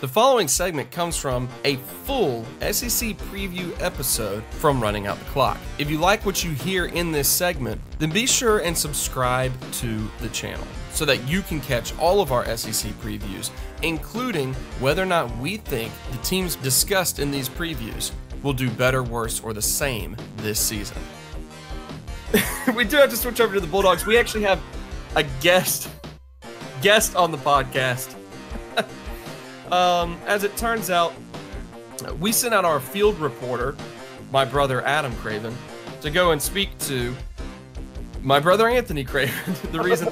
The following segment comes from a full SEC preview episode from Running Out the Clock. If you like what you hear in this segment, then be sure and subscribe to the channel so that you can catch all of our SEC previews, including whether or not we think the teams discussed in these previews will do better, worse, or the same this season. we do have to switch over to the Bulldogs. We actually have a guest guest on the podcast. Um, as it turns out, we sent out our field reporter, my brother Adam Craven, to go and speak to my brother Anthony Craven. the reason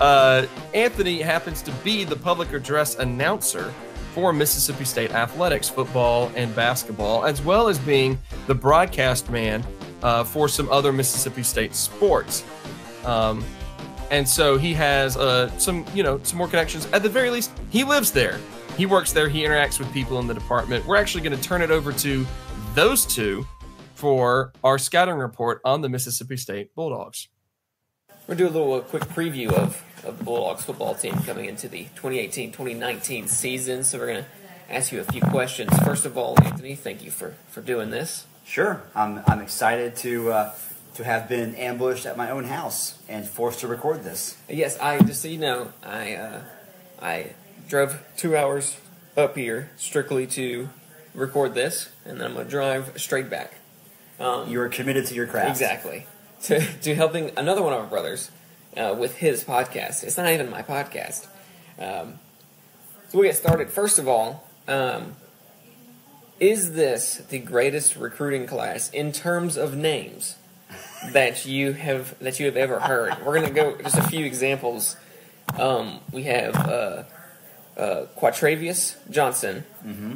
uh, Anthony happens to be the public address announcer for Mississippi State athletics, football and basketball, as well as being the broadcast man uh, for some other Mississippi State sports. Um, and so he has uh, some, you know, some more connections. At the very least, he lives there. He works there. He interacts with people in the department. We're actually going to turn it over to those two for our scouting report on the Mississippi State Bulldogs. We're going to do a little a quick preview of, of the Bulldogs football team coming into the 2018 2019 season. So, we're going to ask you a few questions. First of all, Anthony, thank you for, for doing this. Sure. I'm, I'm excited to, uh, to have been ambushed at my own house and forced to record this. Yes, I just so you know, I uh, I drove two hours up here strictly to record this, and then I'm gonna drive straight back. Um, you are committed to your craft. Exactly. To, to helping another one of our brothers uh, with his podcast. It's not even my podcast. Um, so we get started. First of all, um, is this the greatest recruiting class in terms of names that you have that you have ever heard? We're gonna go just a few examples. Um, we have uh, uh, Quatravius Johnson, mm-hmm.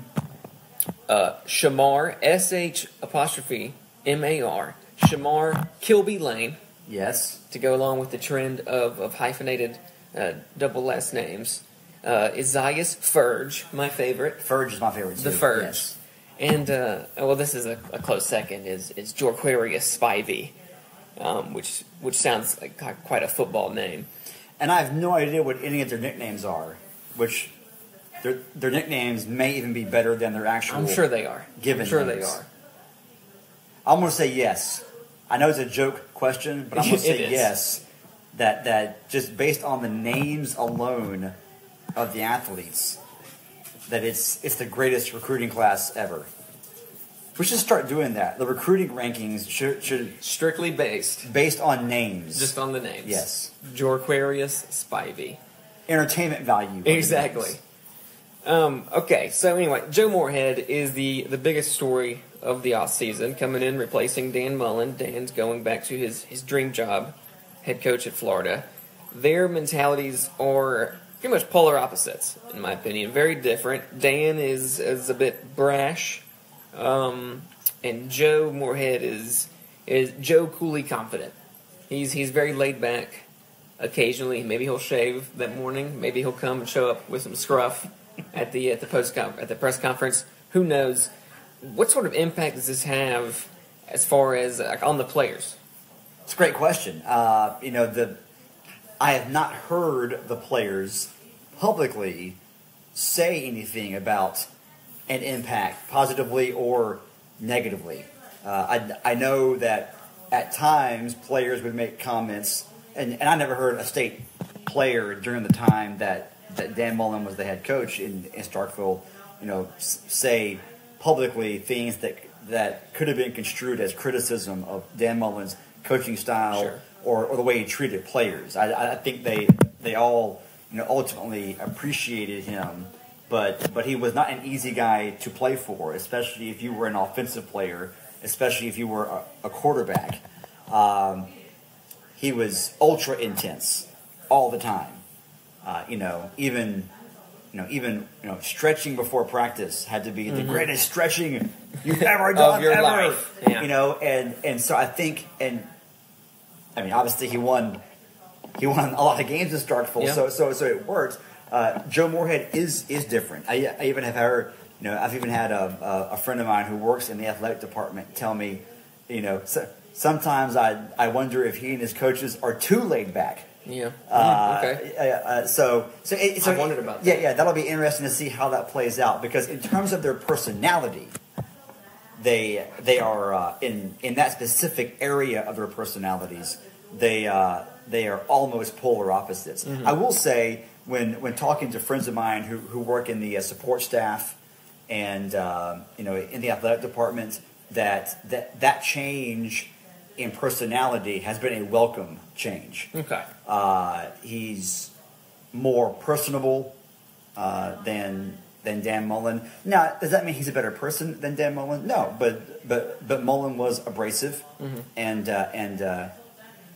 uh, Shamar S H apostrophe M A R Shamar Kilby Lane. Yes. To go along with the trend of, of hyphenated uh, double last names. Uh, Isaias Ferge, my favorite. Ferge is my favorite too. The Ferge. Yes. And, uh, well, this is a, a, close second, is, is Jorquarius Spivey, um, which, which sounds like quite a football name. And I have no idea what any of their nicknames are, which their, their nicknames may even be better than their actual. I'm sure they are. Given I'm sure names. they are. I'm going to say yes. I know it's a joke question, but I'm going to say yes. That that just based on the names alone of the athletes, that it's it's the greatest recruiting class ever. We should start doing that. The recruiting rankings should should strictly based based on names, just on the names. Yes, Jorquarius Spivey. Entertainment value. Exactly. Um, okay, so anyway, Joe Moorhead is the the biggest story of the off season, coming in replacing Dan Mullen. Dan's going back to his his dream job, head coach at Florida. Their mentalities are pretty much polar opposites, in my opinion. Very different. Dan is is a bit brash, um, and Joe Moorhead is is Joe coolly confident. He's he's very laid back. Occasionally, maybe he'll shave that morning. Maybe he'll come and show up with some scruff at the at the post at the press conference. Who knows? What sort of impact does this have as far as like, on the players? It's a great question. Uh, you know the I have not heard the players publicly say anything about an impact, positively or negatively. Uh, I, I know that at times players would make comments, and, and I never heard a state player during the time that, that Dan Mullen was the head coach in, in Starkville, you know, s- say publicly things that that could have been construed as criticism of Dan Mullen's coaching style Sure. or, or the way he treated players. I, I think they they all you know ultimately appreciated him, but but he was not an easy guy to play for, especially if you were an offensive player, especially if you were a, a quarterback. Um, he was ultra intense all the time. Uh, you know, even you know, even you know, stretching before practice had to be the greatest stretching you've ever done ever. life. Yeah. You know, and and so I think, and I mean, obviously he won, he won a lot of games in Starkville, Yeah. so so so it worked. Uh, Joe Moorhead is is different. I, I even have heard, you know, I've even had a, a, a friend of mine who works in the athletic department tell me, you know, so, sometimes I I wonder if he and his coaches are too laid back Yeah. Uh, Mhm, okay. uh, uh, so, so, it, so I wondered about Yeah, that. yeah, that'll be interesting to see how that plays out because in terms of their personality, they they are uh, in in that specific area of their personalities. They uh, they are almost polar opposites. Mm-hmm. I will say when when talking to friends of mine who who work in the uh, support staff and um, you know in the athletic department that that that change in personality has been a welcome change. Okay. Uh, he's more personable uh, than than Dan Mullen. Now, does that mean he's a better person than Dan Mullen? No, but but but Mullen was abrasive and uh, and uh,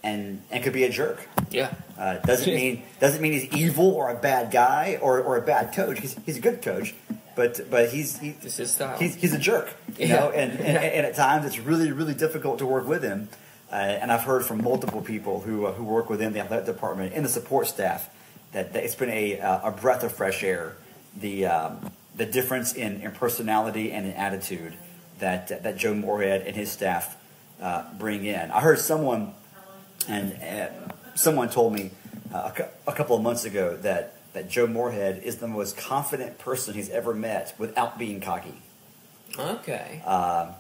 and and could be a jerk. Yeah. Uh, doesn't mean doesn't mean he's evil or a bad guy or, or a bad coach. He's, he's a good coach, but but he's he, This is style. he's, he's a jerk, you Yeah. know, and, and, and at times it's really, really difficult to work with him. Uh, and I've heard from multiple people who, uh, who work within the athletic department in the support staff that, that it's been a, uh, a breath of fresh air. The, um, the difference in, in personality and in attitude that, that Joe Moorhead and his staff uh, bring in. I heard someone, and uh, someone told me uh, a, cou- a couple of months ago that, that Joe Moorhead is the most confident person he's ever met without being cocky. Okay. Um,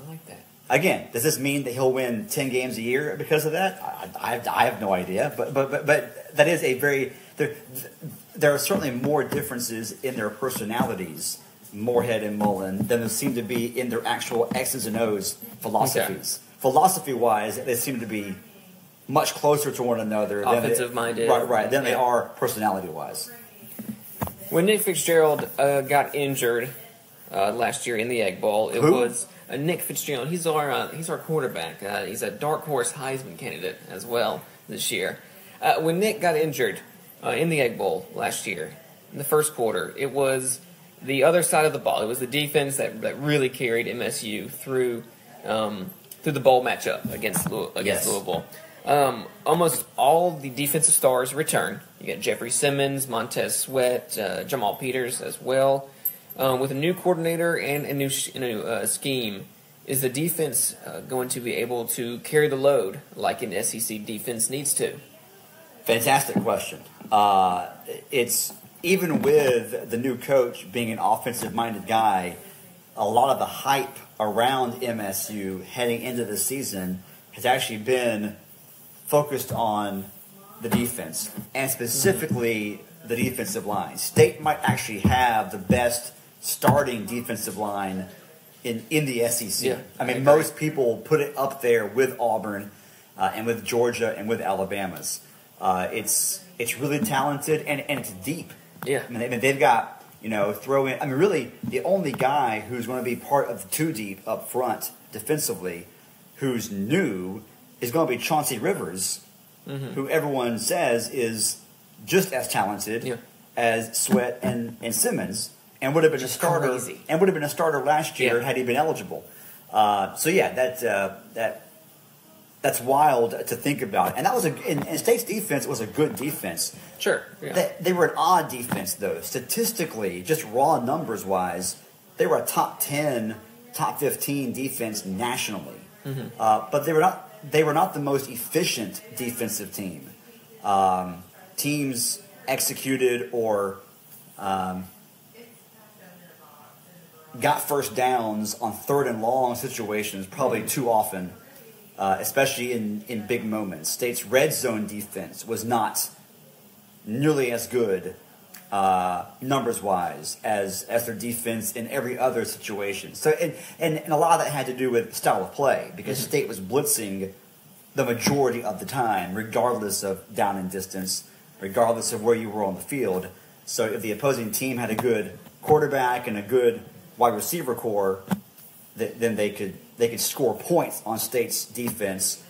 I like that. Again, does this mean that he'll win ten games a year because of that? I, I, I have no idea, but, but but but that is a very there. There are certainly more differences in their personalities, Moorhead and Mullen, than there seem to be in their actual X's and O's philosophies. Philosophy wise, they seem to be much closer to one another. than they- Offensive-minded. right? Right. Than they are personality wise. When Nick Fitzgerald uh, got injured uh, last year in the Egg Bowl, it Who? was uh, Nick Fitzgerald. He's our uh, he's our quarterback. Uh, he's a dark horse Heisman candidate as well this year. Uh, when Nick got injured uh, in the Egg Bowl last year, in the first quarter, it was the other side of the ball. It was the defense that, that really carried MSU through um, through the bowl matchup against Louis- against Yes. Louisville. Um, almost all the defensive stars return. You got Jeffery Simmons, Montez Sweat, uh, Jamal Peters as well. Um, with a new coordinator and a new, sh- a new uh, scheme, is the defense uh, going to be able to carry the load like an SEC defense needs to? Fantastic question. Uh, it's even with the new coach being an offensive minded guy, a lot of the hype around MSU heading into the season has actually been focused on the defense and specifically the defensive line. State might actually have the best starting defensive line in, in the SEC. Yeah, I mean, I most people put it up there with Auburn uh, and with Georgia and with Alabama's. Uh, it's it's really talented and, and it's deep. Yeah. I mean, they, they've got you know throw in. I mean, really, the only guy who's going to be part of the two deep up front defensively, who's new, is going to be Chauncey Rivers, who everyone says is just as talented Yeah. as Sweat and, and Simmons, and would have been Just a starter crazy. and would have been a starter last year Yeah. had he been eligible. Uh, so yeah, that uh, that that's wild to think about. And that was a and, and State's defense was a good defense. Sure. Yeah. They, they were an odd defense though. Statistically, just raw numbers wise, they were a top ten, top fifteen defense nationally. Uh, but they were not they were not the most efficient defensive team. Um, teams executed or um, got first downs on third and long situations probably too often, uh, especially in, in big moments. State's red zone defense was not nearly as good uh, numbers wise as as their defense in every other situation. So and, and and a lot of that had to do with style of play because State was blitzing the majority of the time, regardless of down and distance, regardless of where you were on the field. So if the opposing team had a good quarterback and a good wide receiver corps, th- then they could they could score points on State's defense,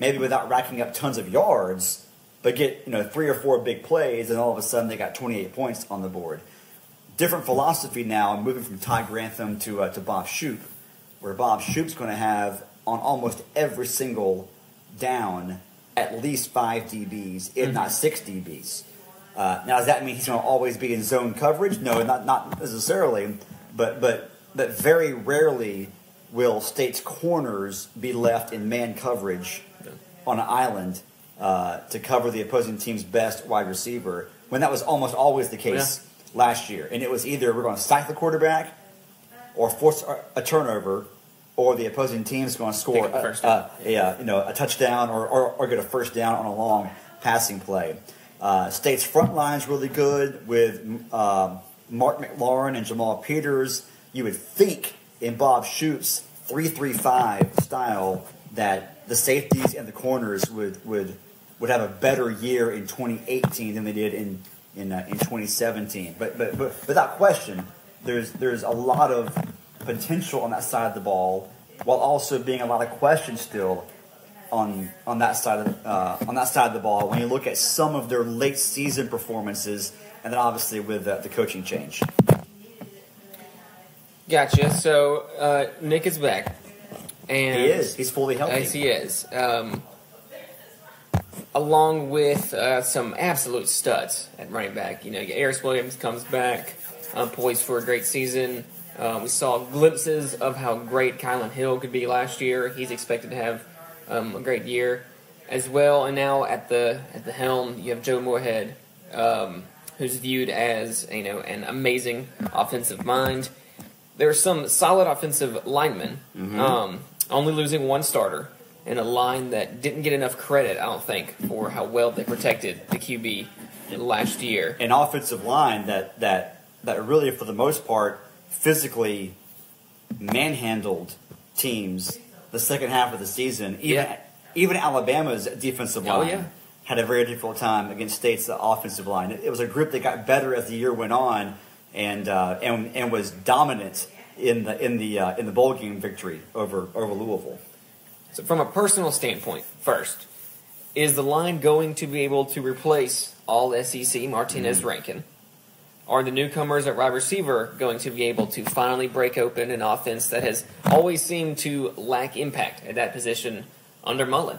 maybe without racking up tons of yards, but get you know three or four big plays, and all of a sudden they got 28 points on the board. Different philosophy now, moving from Ty Grantham to uh, to Bob Shoop, where Bob Shoop's going to have on almost every single down at least five DBs, if not six DBs. Uh, now, does that mean he's going to always be in zone coverage? No, not not necessarily, but but but very rarely will State's corners be left in man coverage on an island uh, to cover the opposing team's best wide receiver when that was almost always the case last year. And it was either we're going to sack the quarterback or force a- turnover, or the opposing team's going to score a, a, you know a touchdown or, or, or get a first down on a long passing play. Uh, State's front line's really good with um, Mark McLaurin and Jamal Peters. You would think in Bob Shoop's three-three-five style that the safeties and the corners would would would have a better year in 2018 than they did in in, uh, in 2017. But, but but without question, there's there's a lot of potential on that side of the ball, while also being a lot of questions still on on that side of uh, on that side of the ball. When you look at some of their late season performances, and then obviously with uh, the coaching change. Gotcha. So uh, Nick is back, and He is. He's fully healthy. Yes, he is. Um, along with uh, some absolute studs at running back. You know, Aeris Williams comes back, um, poised for a great season. Uh, we saw glimpses of how great Kylin Hill could be last year. He's expected to have um, a great year as well. And now at the at the helm, you have Joe Moorhead, um, who's viewed as you know an amazing offensive mind. There are some solid offensive linemen, um, only losing one starter and a line that didn't get enough credit, I don't think, for how well they protected the QB last year. An offensive line that that that really, for the most part, physically manhandled teams the second half of the season. Even Yeah. even Alabama's defensive Oh, line yeah. had a very difficult time against State's offensive line. It, it was a group that got better as the year went on, and uh, and and was dominant in the in the uh, in the bowl game victory over over Louisville. So, from a personal standpoint, first, is the line going to be able to replace all SEC Martinez mm-hmm. Rankin? Are the newcomers at wide receiver going to be able to finally break open an offense that has always seemed to lack impact at that position under Mullen?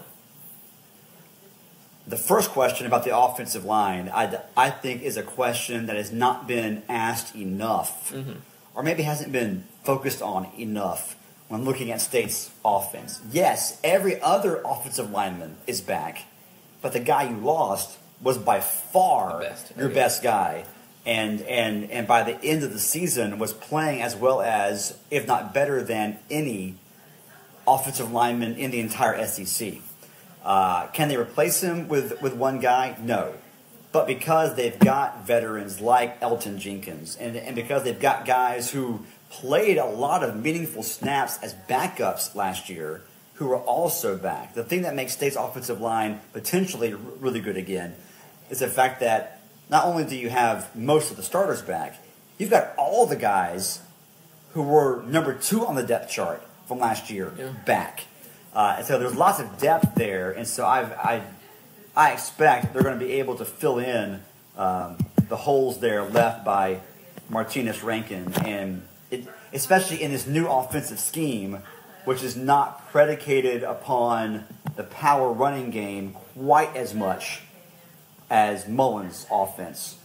The first question about the offensive line, I, I think, is a question that has not been asked enough, mm-hmm. or maybe hasn't been focused on enough when looking at State's offense. Yes, every other offensive lineman is back, but the guy you lost was by far best. your Yeah. best guy. And, and, and by the end of the season was playing as well as, if not better than, any offensive lineman in the entire SEC. Uh, can they replace him with, with one guy? No. But because they've got veterans like Elgton Jenkins, and, and because they've got guys who played a lot of meaningful snaps as backups last year, who are also back, the thing that makes State's offensive line potentially r- really good again is the fact that not only do you have most of the starters back, you've got all the guys who were number two on the depth chart from last year Yeah. back. Uh, and so there's lots of depth there, and so I've, I, I expect they're going to be able to fill in um, the holes there left by Martinez Rankin, and it, especially in this new offensive scheme, which is not predicated upon the power running game quite as much as Mullen's offense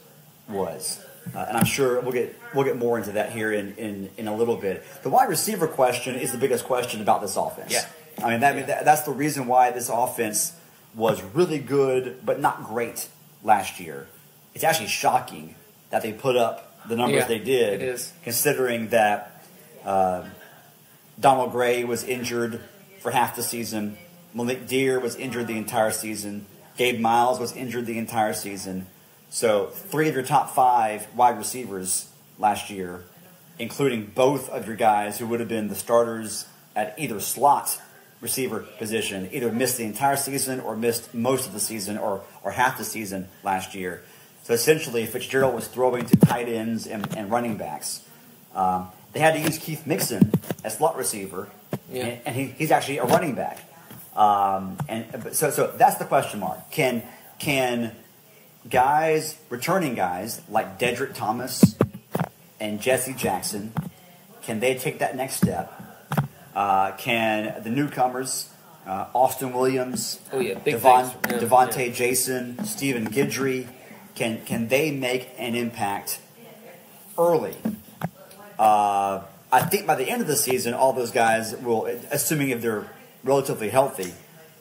was. Uh, and I'm sure we'll get we'll get more into that here in, in, in a little bit. The wide receiver question is the biggest question about this offense. Yeah. I mean that, that that's the reason why this offense was really good but not great last year. It's actually shocking that they put up the numbers Yeah, they did, it is. considering that uh, Donald Gray was injured for half the season. Malik Dear was injured the entire season. Gabe Myles was injured the entire season. So three of your top five wide receivers last year, including both of your guys who would have been the starters at either slot receiver position, either missed the entire season or missed most of the season or, or half the season last year. So essentially, Fitzgerald was throwing to tight ends and, and running backs. Um, they had to use Keith Mixon as slot receiver, Yeah. and, and he, he's actually a running back. Um, and so, so that's the question mark. Can can guys, returning guys like Deddrick Thomas and Jesse Jackson, can they take that next step? Uh, can the newcomers, uh, Austin Williams, Oh, yeah, Devon, things Devonta yeah. Jason, Stephen Guidry, can can they make an impact early? Uh, I think by the end of the season, all those guys will, assuming if they're relatively healthy,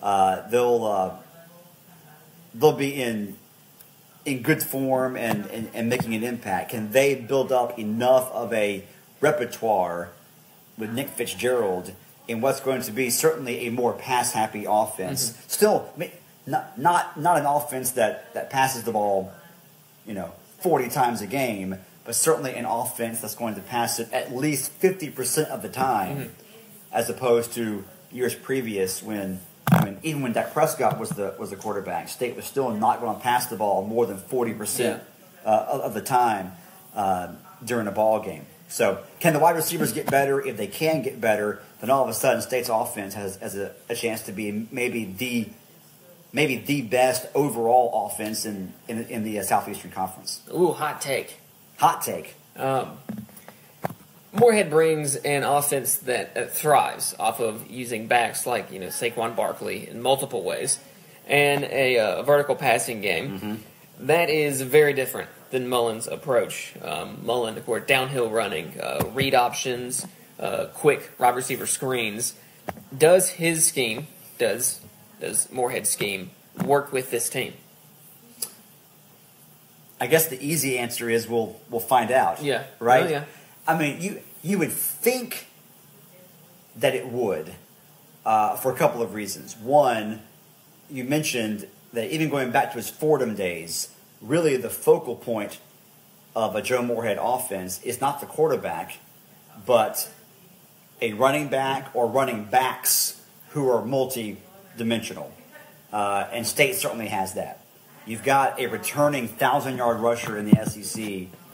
uh, they'll uh, they'll be in in good form and, and, and making an impact? Can they build up enough of a repertoire with Nick Fitzgerald in what's going to be certainly a more pass happy offense? Still, I mean, not not not an offense that, that passes the ball, you know, forty times a game, but certainly an offense that's going to pass it at least fifty percent of the time, as opposed to years previous when. I mean, even when Dak Prescott was the was the quarterback, State was still not going to pass the ball more than forty percent uh, of of the time uh, during a ball game. So, can the wide receivers get better? If they can get better, then all of a sudden, State's offense has, has a, a chance to be maybe the maybe the best overall offense in in, in the uh, Southeastern Conference. Ooh, hot take. Hot take. Um, Moorhead brings an offense that uh, thrives off of using backs like you know Saquon Barkley in multiple ways, and a uh, vertical passing game that is very different than Mullen's approach. Um, Mullen, of course, downhill running, uh, read options, uh, quick wide receiver screens. Does his scheme, does does Moorhead scheme work with this team? I guess the easy answer is we'll we'll find out. Yeah. Right. Oh, yeah. I mean, you you would think that it would uh, for a couple of reasons. One, you mentioned that even going back to his Fordham days, really the focal point of a Joe Moorhead offense is not the quarterback, but a running back or running backs who are multi-dimensional. Uh, and State certainly has that. You've got a returning thousand-yard rusher in the SEC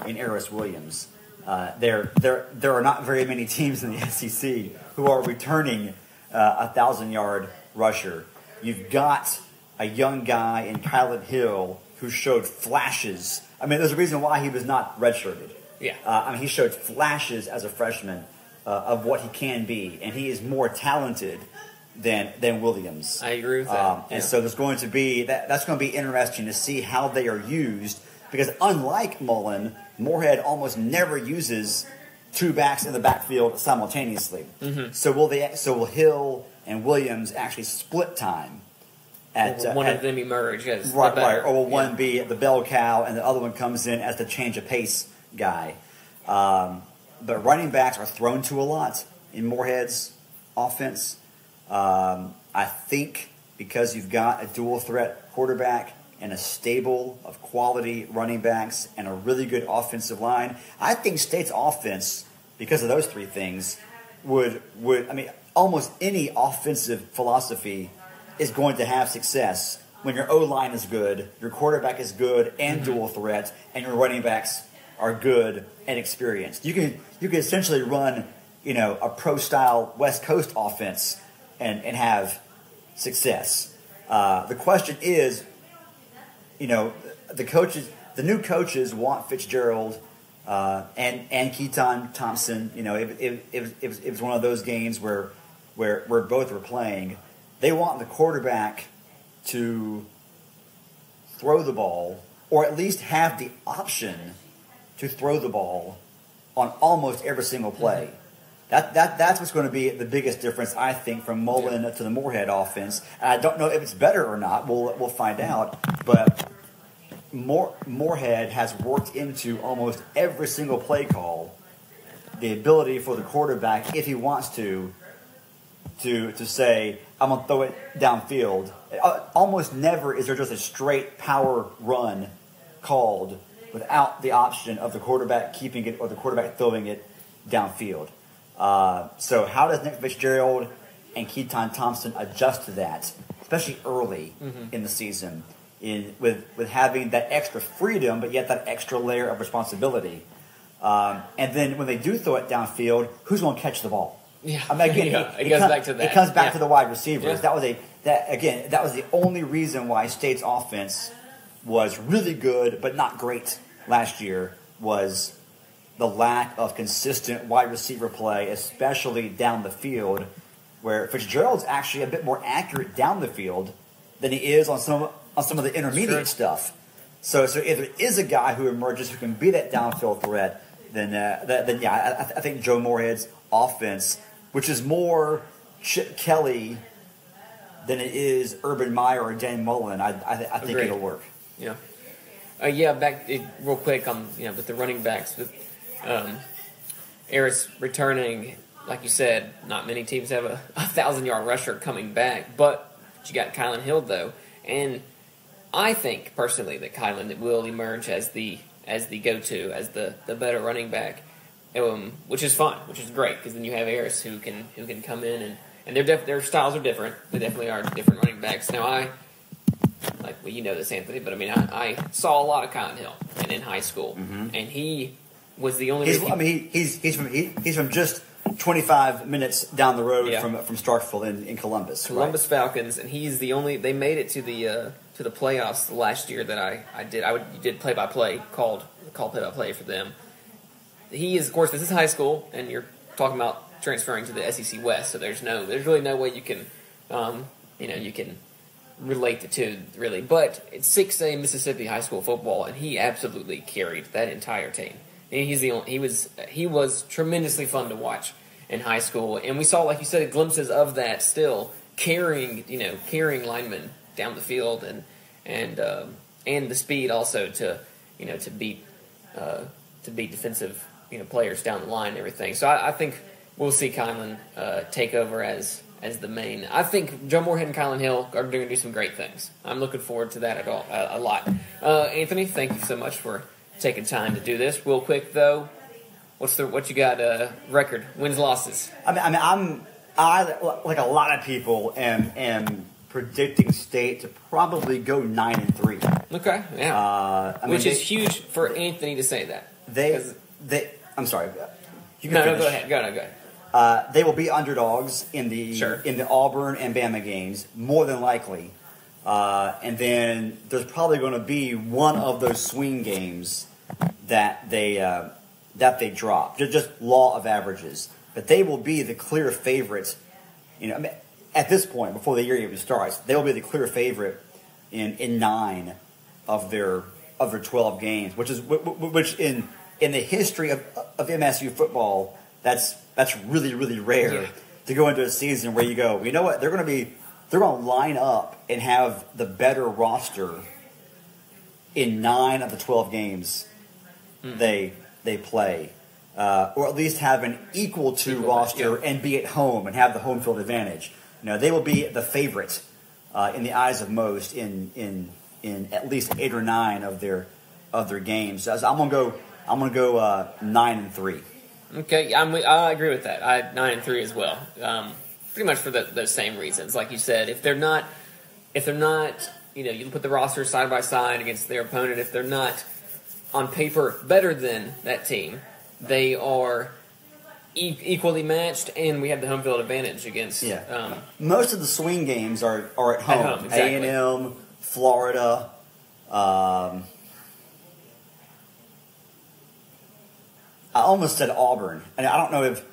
in Aeris Williams. Uh, there, there, there are not very many teams in the SEC who are returning uh, a thousand-yard rusher. You've got a young guy in Kylin Hill who showed flashes. I mean, there's a reason why he was not redshirted. Yeah. Uh, I mean, he showed flashes as a freshman uh, of what he can be, and he is more talented than than Williams. I agree with that. Um, Yeah. and so there's going to be that. That's going to be interesting to see how they are used because unlike Mullen, Moorhead almost never uses two backs in the backfield simultaneously. Mm-hmm. So will they? So will Hill and Williams actually split time? At, uh, one at- of them emerge as Right, the right. Or will Yeah. one be the bell cow and the other one comes in as the change of pace guy? Um, but running backs are thrown to a lot in Moorhead's offense. Um, I think because you've got a dual threat quarterback and a stable of quality running backs and a really good offensive line, I think State's offense, because of those three things, would would I mean almost any offensive philosophy is going to have success when your O line is good, your quarterback is good and dual threat, and your running backs are good and experienced. You can you can essentially run you know a pro style West Coast offense and and have success. Uh, the question is, you know, the coaches, the new coaches want Fitzgerald uh, and and Keytaon Thompson. You know, if if, if, it was one of those games where where where both were playing, they want the quarterback to throw the ball or at least have the option to throw the ball on almost every single play. That, that, that's what's going to be the biggest difference, I think, from Mullen to the Moorhead offense. I don't know if it's better or not. We'll, we'll find out. But Moore, Moorhead has worked into almost every single play call the ability for the quarterback, if he wants to, to to say, I'm going to throw it downfield. Uh, Almost never is there just a straight power run called without the option of the quarterback keeping it or the quarterback throwing it downfield. Uh, so, how does Nick Fitzgerald and Keytaon Thompson adjust to that, especially early in the season, in with with having that extra freedom, but yet that extra layer of responsibility? Um, and then when they do throw it downfield, who's going to catch the ball? Yeah. I mean, again, Yeah, it, it goes com- back to that. It comes back Yeah. to the wide receivers. Yeah. That was a that again. That was the only reason why State's offense was really good, but not great last year. Was the lack of consistent wide receiver play, especially down the field, where Fitzgerald's actually a bit more accurate down the field than he is on some on some of the intermediate Sure. stuff. So, so if there is a guy who emerges who can be that downfield threat, then uh, that, then yeah, I, I- think Joe Moorhead's offense, which is more Chip Kelly than it is Urban Meyer or Dan Mullen, I, I, I think Agreed. it'll work. Yeah. Uh, yeah, back eh, real quick on you know with the running backs with um, Aeris returning, like you said, not many teams have a, a thousand yard rusher coming back, but you got Kylin Hill though, and I think personally that Kylin will emerge as the as the go to as the the better running back, um, which is fun, which is great because then you have Aeris who can who can come in and and their def- their styles are different. They definitely are different running backs. Now I like well, you know this, Anthony, but I mean, I, I saw a lot of Cotton Hill and in high school, and he was the only. He's, I mean, he, he's he's from he, he's from just 25 minutes down the road Yeah. from from Starkville in, in Columbus. Columbus Falcons, and he's the only. They made it to the uh, to the playoffs last year that I, I did. I would, did play by play, called call play by play for them. He is, of course, this is high school, and you're talking about transferring to the SEC West. So there's no, there's really no way you can, um, you know, you can relate the two really. But it's six A Mississippi high school football, and he absolutely carried that entire team. He's the only, he was he was tremendously fun to watch in high school, and we saw, like you said, glimpses of that still carrying you know carrying linemen down the field and and um, and the speed also to you know to beat uh, to beat defensive you know players down the line and everything. So I, I think we'll see Kylin uh, take over as as the main. I think Joe Moorhead and Kylin Hill are going to do some great things. I'm looking forward to that at all uh, a lot. Uh, Anthony, thank you so much for taking time to do this. Real quick though, what's the what you got uh, record wins losses? I mean, I mean, I'm I like a lot of people am am predicting state to probably go nine and three. Okay, yeah, Uh, I mean, which is they- huge for Anthony to say that. They they. I'm sorry. You can no, no, go ahead, go ahead, go ahead. Uh, they will be underdogs in the Sure. in the Auburn and Bama games, more than likely. Uh, and then there's probably going to be one of those swing games that they uh, that they drop. Just, just law of averages, but they will be the clear favorite. You know, I mean, at this point, before the year even starts, they will be the clear favorite in in nine of their of their twelve games, which is wh- wh- which in in the history of of MSU football, that's that's really really rare Yeah. to go into a season where you go, you know what, they're going to be they're going to line up and have the better roster in nine of the twelve games they they play. Uh, or at least have an equal to Equal, roster yeah. and be at home and have the home field advantage. You know, they will be the favorite uh, in the eyes of most in in in at least eight or nine of their of their games. So I'm gonna go. I'm gonna go uh, nine and three. Okay, I'm, I agree with that. I nine and three as well. Um, pretty much for the, those same reasons, like you said. If they're not, if they're not, you know, you put the roster side by side against their opponent. If they're not on paper better than that team, they are e- equally matched, and we have the home field advantage against. Yeah. Um, Most of the swing games are are at home. home, exactly. A and M, Florida. Um, I almost said Auburn, and I don't know if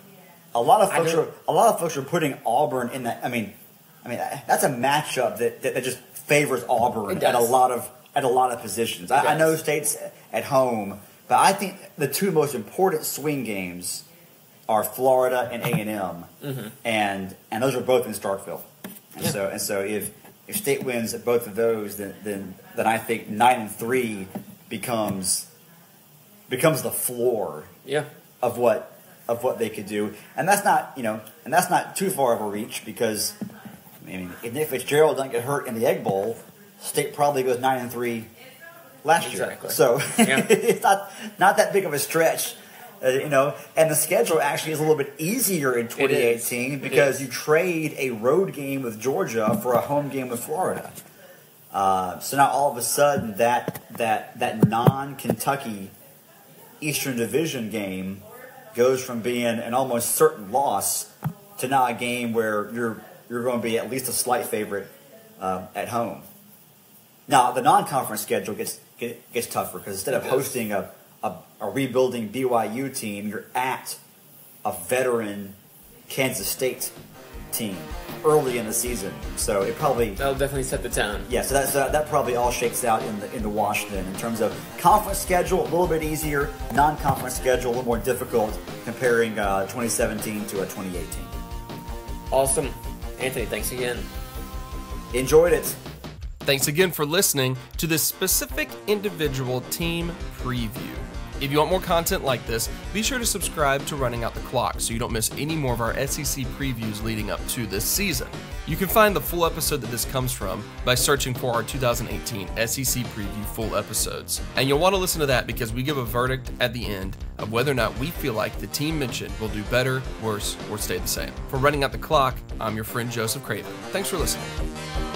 a lot of folks are a lot of folks are putting Auburn in that. I mean, I mean that's a matchup that, that, that just favors Auburn at a lot of at a lot of positions. I, I know states at home, but I think the two most important swing games are Florida and A and M, Mm-hmm. and and those are both in Starkville. And so and so if if state wins at both of those, then then then I think nine and three becomes becomes the floor yeah. of what of what they could do, and that's not you know, and that's not too far of a reach because I mean, if Nick Fitzgerald doesn't get hurt in the Egg Bowl, State probably goes nine and three last Exactly. year. So Yeah. it's not not that big of a stretch. Uh, you know, and the schedule actually is a little bit easier in 2018 because you trade a road game with Georgia for a home game with Florida. Uh, so now all of a sudden that that that non-Kentucky Eastern Division game goes from being an almost certain loss to now a game where you're you're going to be at least a slight favorite uh, at home. Now the non-conference schedule gets get, gets tougher because instead of hosting a, a a rebuilding BYU team, you're at a veteran Kansas State team early in the season. So it probably That'll definitely set the tone. yeah, so that's, uh, that probably all shakes out in the in the wash then in terms of conference schedule a little bit easier, non-conference schedule a little more difficult comparing uh, 2017 to a 2018. Awesome, Anthony. Thanks again. Enjoyed it. Thanks again for listening to this specific individual team preview. If you want more content like this, be sure to subscribe to Running Out the Clock so you don't miss any more of our SEC previews leading up to this season. You can find the full episode that this comes from by searching for our 2018 SEC Preview full episodes. And you'll want to listen to that because we give a verdict at the end of whether or not we feel like the team mentioned will do better, worse, or stay the same. For Running Out the Clock, I'm your friend Joseph Craven. Thanks for listening.